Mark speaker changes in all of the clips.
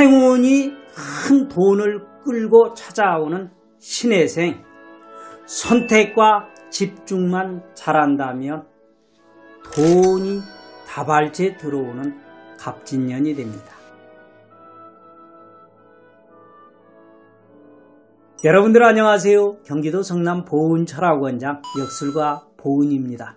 Speaker 1: 행운이 큰 돈을 끌고 찾아오는 신혜생 선택과 집중만 잘한다면 돈이 다발째 들어오는 갑진년이 됩니다. 여러분들 안녕하세요. 경기도 성남 보은 철학원장 역술가 보은입니다.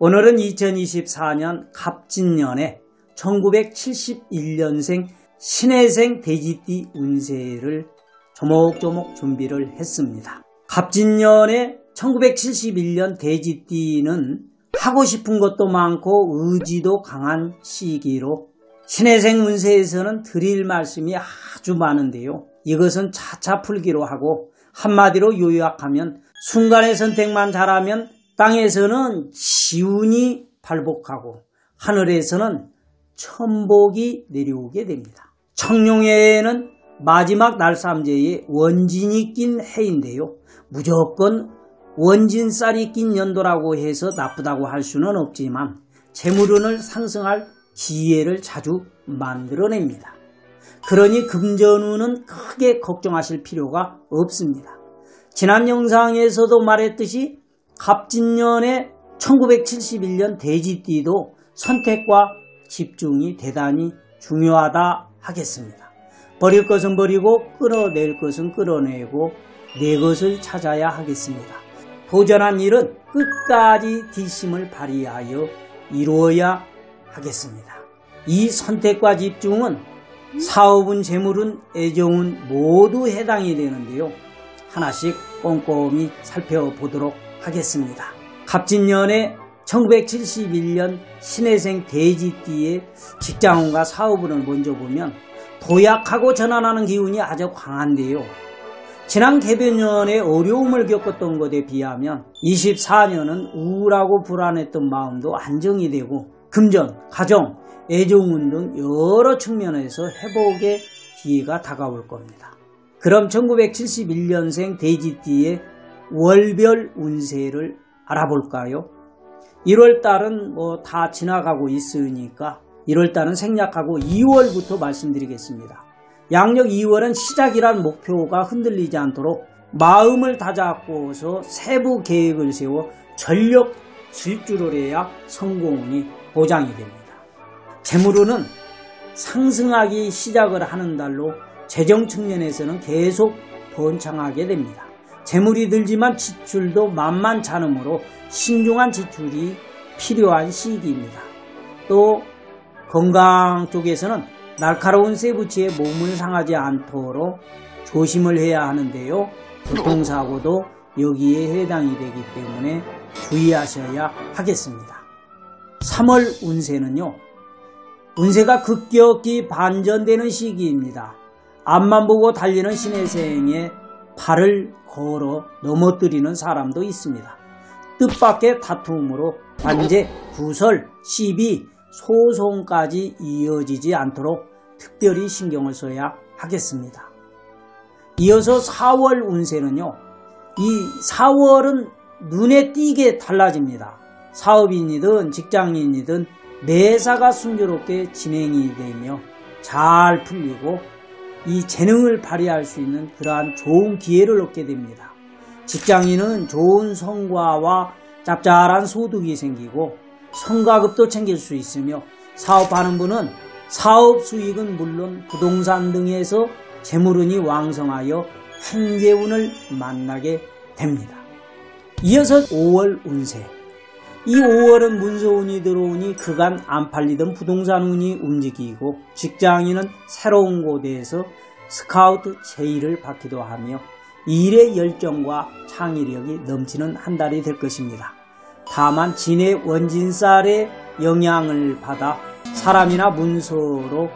Speaker 1: 오늘은 2024년 갑진년에 1971년생 신해생 돼지띠 운세를 조목조목 준비를 했습니다. 갑진년에 1971년 돼지띠는 하고 싶은 것도 많고 의지도 강한 시기로 신해생 운세에서는 드릴 말씀이 아주 많은데요. 이것은 차차 풀기로 하고 한마디로 요약하면 순간의 선택만 잘하면 땅에서는 지운이 발복하고 하늘에서는 천복이 내려오게 됩니다. 청룡해에는 마지막 날삼재에 원진이 낀 해인데요. 무조건 원진쌀이 낀 연도라고 해서 나쁘다고 할 수는 없지만 재물운을 상승할 기회를 자주 만들어냅니다. 그러니 금전운은 크게 걱정하실 필요가 없습니다. 지난 영상에서도 말했듯이 갑진년의 1971년 돼지띠도 선택과 집중이 대단히 중요하다 하겠습니다. 버릴 것은 버리고 끌어낼 것은 끌어내고 내 것을 찾아야 하겠습니다. 도전한 일은 끝까지 뒷심을 발휘하여 이루어야 하겠습니다. 이 선택과 집중은 사업은 재물은 애정은 모두 해당이 되는데요. 하나씩 꼼꼼히 살펴보도록 하겠습니다. 갑진년에 1971년 신해생 돼지띠의 직장운과 사업운을 먼저 보면 도약하고 전환하는 기운이 아주 강한데요. 지난 개변년에 어려움을 겪었던 것에 비하면 24년은 우울하고 불안했던 마음도 안정이 되고 금전, 가정, 애정운 등 여러 측면에서 회복의 기회가 다가올 겁니다. 그럼 1971년생 돼지띠의 월별 운세를 알아볼까요? 1월 달은 뭐 다 지나가고 있으니까 1월 달은 생략하고 2월부터 말씀드리겠습니다. 양력 2월은 시작이란 목표가 흔들리지 않도록 마음을 다잡고서 세부 계획을 세워 전력 질주를 해야 성공운이 보장이 됩니다. 재물운은 상승하기 시작을 하는 달로 재정 측면에서는 계속 번창하게 됩니다. 재물이 들지만 지출도 만만찮으므로 신중한 지출이 필요한 시기입니다. 또 건강 쪽에서는 날카로운 세부치에 몸을 상하지 않도록 조심을 해야 하는데요. 교통사고도 여기에 해당이 되기 때문에 주의하셔야 하겠습니다. 3월 운세는요. 운세가 급격히 반전되는 시기입니다. 앞만 보고 달리는 신혜생에 발을 걸어 넘어뜨리는 사람도 있습니다. 뜻밖의 다툼으로 관제, 구설, 시비, 소송까지 이어지지 않도록 특별히 신경을 써야 하겠습니다. 이어서 4월 운세는요. 이 4월은 눈에 띄게 달라집니다. 사업인이든 직장인이든 매사가 순조롭게 진행이 되며 잘 풀리고 이 재능을 발휘할 수 있는 그러한 좋은 기회를 얻게 됩니다. 직장인은 좋은 성과와 짭짤한 소득이 생기고 성과급도 챙길 수 있으며 사업하는 분은 사업 수익은 물론 부동산 등에서 재물운이 왕성하여 행계운을 만나게 됩니다. 이어서 5월 운세 이 5월은 문서운이 들어오니 그간 안 팔리던 부동산 운이 움직이고 직장인은 새로운 곳에서 스카우트 제의를 받기도 하며 일의 열정과 창의력이 넘치는 한 달이 될 것입니다. 다만 진의 원진살의 영향을 받아 사람이나 문서로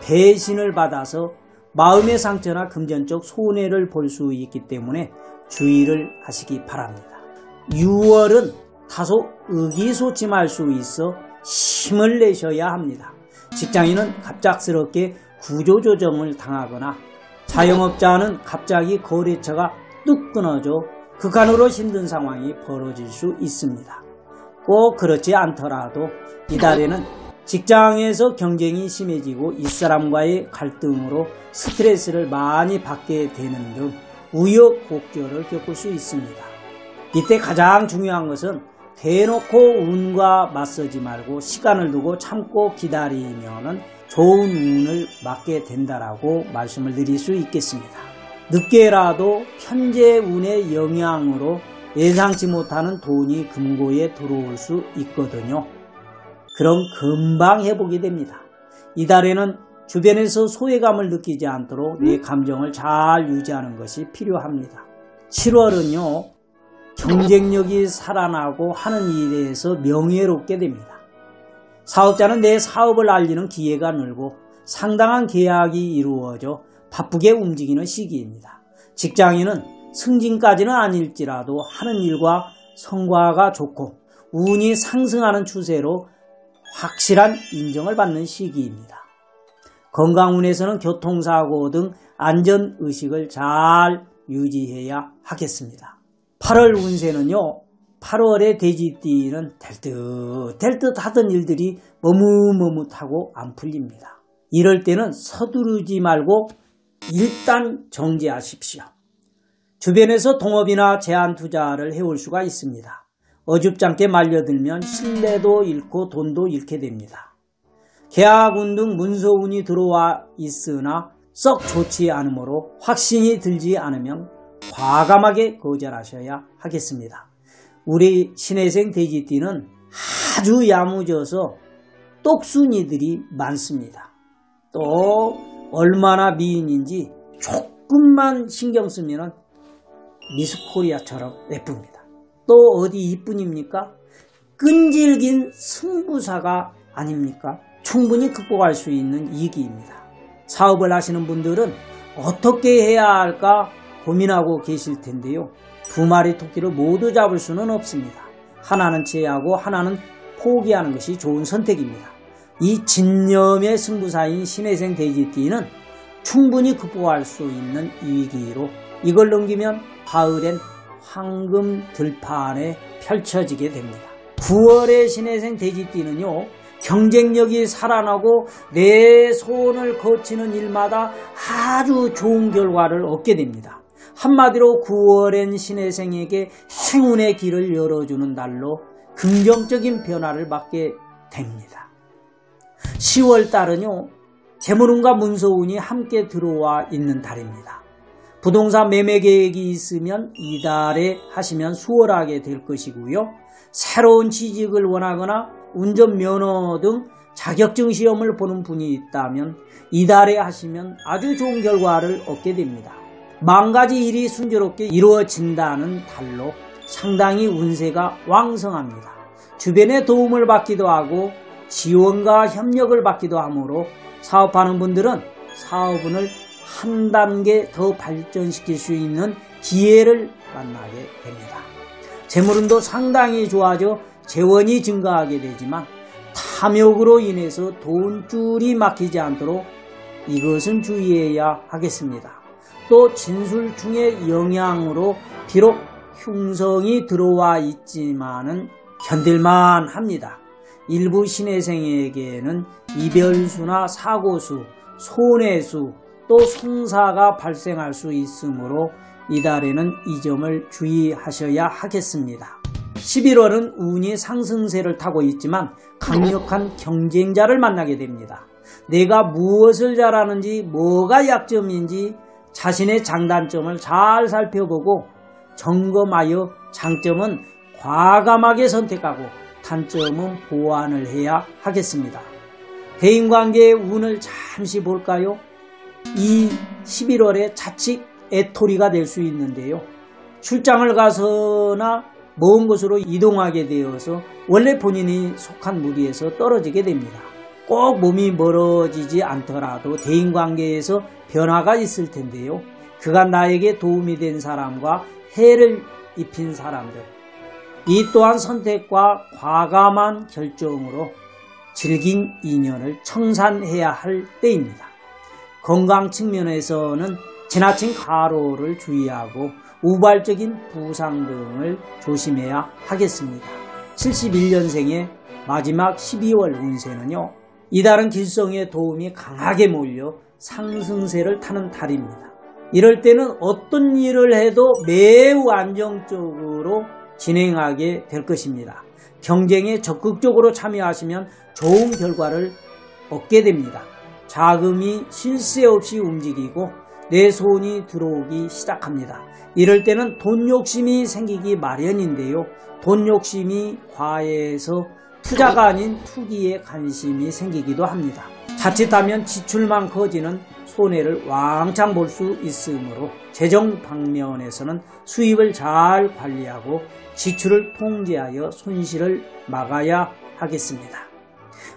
Speaker 1: 배신을 받아서 마음의 상처나 금전적 손해를 볼 수 있기 때문에 주의를 하시기 바랍니다. 6월은 다소 의기소침할 수 있어 힘을 내셔야 합니다. 직장인은 갑작스럽게 구조조정을 당하거나 자영업자는 갑자기 거래처가 뚝 끊어져 극한으로 힘든 상황이 벌어질 수 있습니다. 꼭 그렇지 않더라도 이달에는 직장에서 경쟁이 심해지고 윗사람과의 갈등으로 스트레스를 많이 받게 되는 등 우여곡절을 겪을 수 있습니다. 이때 가장 중요한 것은 대놓고 운과 맞서지 말고 시간을 두고 참고 기다리면 좋은 운을 맞게 된다라고 말씀을 드릴 수 있겠습니다. 늦게라도 현재 운의 영향으로 예상치 못하는 돈이 금고에 들어올 수 있거든요. 그럼 금방 회복이 됩니다. 이달에는 주변에서 소외감을 느끼지 않도록 내 감정을 잘 유지하는 것이 필요합니다. 7월은요, 경쟁력이 살아나고 하는 일에서 명예롭게 됩니다. 사업자는 내 사업을 알리는 기회가 늘고 상당한 계약이 이루어져 바쁘게 움직이는 시기입니다. 직장인은 승진까지는 아닐지라도 하는 일과 성과가 좋고 운이 상승하는 추세로 확실한 인정을 받는 시기입니다. 건강운에서는 교통사고 등 안전의식을 잘 유지해야 하겠습니다. 8월 운세는요. 8월에 돼지띠는 될듯 될 듯 하던 일들이 머뭇머뭇하고 안 풀립니다. 이럴 때는 서두르지 말고 일단 정지하십시오. 주변에서 동업이나 제한 투자를 해올 수가 있습니다. 어줍잖게 말려들면 신뢰도 잃고 돈도 잃게 됩니다. 계약운 등 문서운이 들어와 있으나 썩 좋지 않으므로 확신이 들지 않으면 과감하게 거절하셔야 하겠습니다. 우리 신혜생 돼지띠는 아주 야무져서 똑순이들이 많습니다. 또 얼마나 미인인지 조금만 신경 쓰면 미스 코리아처럼 예쁩니다. 또 어디 이뿐입니까? 끈질긴 승부사가 아닙니까? 충분히 극복할 수 있는 이기입니다. 사업을 하시는 분들은 어떻게 해야 할까 고민하고 계실 텐데요. 두 마리 토끼를 모두 잡을 수는 없습니다. 하나는 제하고 하나는 포기하는 것이 좋은 선택입니다. 이 진념의 승부사인 신혜생 돼지띠는 충분히 극복할 수 있는 위기로 이걸 넘기면 가을엔 황금 들판에 펼쳐지게 됩니다. 9월의 신혜생 돼지띠는요. 경쟁력이 살아나고 내 손을 거치는 일마다 아주 좋은 결과를 얻게 됩니다. 한마디로 9월엔 신혜생에게 행운의 길을 열어주는 달로 긍정적인 변화를 받게 됩니다. 10월 달은요, 재물운과 문서운이 함께 들어와 있는 달입니다. 부동산 매매 계획이 있으면 이달에 하시면 수월하게 될 것이고요. 새로운 취직을 원하거나 운전면허 등 자격증 시험을 보는 분이 있다면 이달에 하시면 아주 좋은 결과를 얻게 됩니다. 만 가지 일이 순조롭게 이루어진다는 달로 상당히 운세가 왕성합니다. 주변의 도움을 받기도 하고 지원과 협력을 받기도 하므로 사업하는 분들은 사업운을 한 단계 더 발전시킬 수 있는 기회를 만나게 됩니다. 재물운도 상당히 좋아져 재원이 증가하게 되지만 탐욕으로 인해서 돈줄이 막히지 않도록 이것은 주의해야 하겠습니다. 또 진술 중의 영향으로 비록 흉성이 들어와 있지만은 견딜만 합니다. 일부 신혜생에게는 이별수나 사고수, 손해수, 또 송사가 발생할 수 있으므로 이달에는 이 점을 주의하셔야 하겠습니다. 11월은 운이 상승세를 타고 있지만 강력한 경쟁자를 만나게 됩니다. 내가 무엇을 잘하는지 뭐가 약점인지 자신의 장단점을 잘 살펴보고 점검하여 장점은 과감하게 선택하고 단점은 보완을 해야 하겠습니다. 대인관계의 운을 잠시 볼까요? 이 11월에 자칫 애토리가 될 수 있는데요. 출장을 가서나 먼 곳으로 이동하게 되어서 원래 본인이 속한 무리에서 떨어지게 됩니다. 꼭 몸이 멀어지지 않더라도 대인관계에서 변화가 있을 텐데요. 그가 나에게 도움이 된 사람과 해를 입힌 사람들. 이 또한 선택과 과감한 결정으로 질긴 인연을 청산해야 할 때입니다. 건강 측면에서는 지나친 가로를 주의하고 우발적인 부상 등을 조심해야 하겠습니다. 71년생의 마지막 12월 운세는요. 이달은 길성의 도움이 강하게 몰려 상승세를 타는 달입니다. 이럴 때는 어떤 일을 해도 매우 안정적으로 진행하게 될 것입니다. 경쟁에 적극적으로 참여하시면 좋은 결과를 얻게 됩니다. 자금이 쉴새 없이 움직이고 내 손이 들어오기 시작합니다. 이럴 때는 돈 욕심이 생기기 마련인데요. 돈 욕심이 과해서 투자가 아닌 투기에 관심이 생기기도 합니다. 자칫하면 지출만 커지는 손해를 왕창 볼 수 있으므로 재정 방면에서는 수입을 잘 관리하고 지출을 통제하여 손실을 막아야 하겠습니다.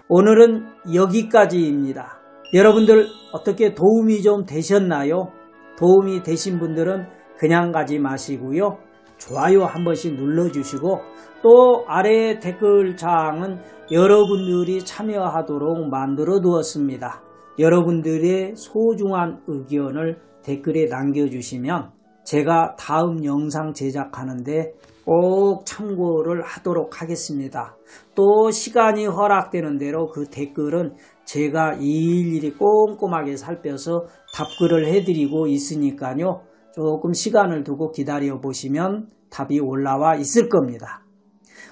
Speaker 1: 오늘은 여기까지입니다. 여러분들 어떻게 도움이 좀 되셨나요? 도움이 되신 분들은 그냥 가지 마시고요. 좋아요 한 번씩 눌러주시고 또 아래 댓글창은 여러분들이 참여하도록 만들어 두었습니다. 여러분들의 소중한 의견을 댓글에 남겨주시면 제가 다음 영상 제작하는데 꼭 참고를 하도록 하겠습니다. 또 시간이 허락되는 대로 그 댓글은 제가 일일이 꼼꼼하게 살펴서 답글을 해드리고 있으니까요. 조금 시간을 두고 기다려 보시면 답이 올라와 있을 겁니다.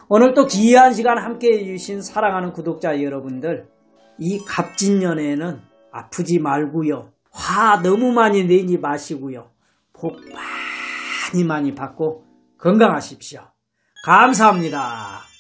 Speaker 1: 오늘 또 귀한 시간 함께 해 주신 사랑하는 구독자 여러분들, 이 갑진년에는 아프지 말고요. 화 너무 많이 내지 마시고요. 복 많이 많이 받고 건강하십시오. 감사합니다.